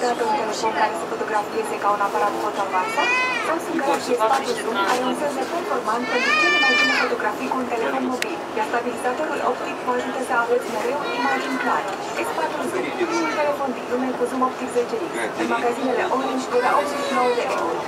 vreodată un telefon care să fotografieze ca un aparat foto avansat? Samsung Galaxy S4 Zoom ai un senzor performant pentru cele mai bune fotografii cu un telefon mobil, iar stabilizatorul optic vă ajută să aveți mereu imagini clare. S4 Zoom, primul telefon din lume cu zoom optic 10x, în magazinele Orange de la 89 de euro.